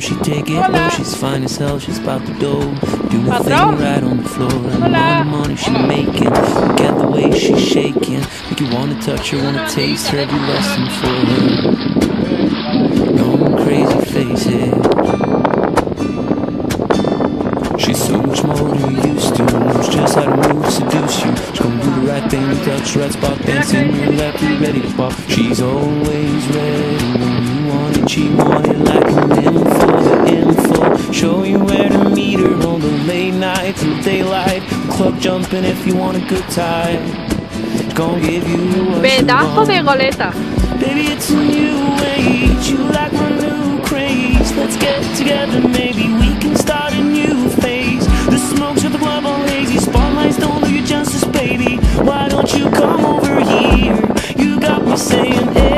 she take it Hola. low? She's fine as hell, she's about to dough. Doing the thing right on the floor. And all the money she making. Look at the way she's shaking. Make you wanna touch her, wanna taste her. Every lesson for her. Going crazy face it. She's so much more than you used to. Knows just how to move, seduce you. She's gonna do the right thing, touch the right spot, dancing your left, you ready to pop. She's always ready when you want it. She want it late night till daylight. Club jumping if you want a good time. Gonna give you what you Pedazo de goleta. Baby, it's a new age. You like my new craze. Let's get together, maybe we can start a new phase. The smokes with the club all hazy. Spotlights don't do you justice, baby. Why don't you come over here? You got me saying, hey,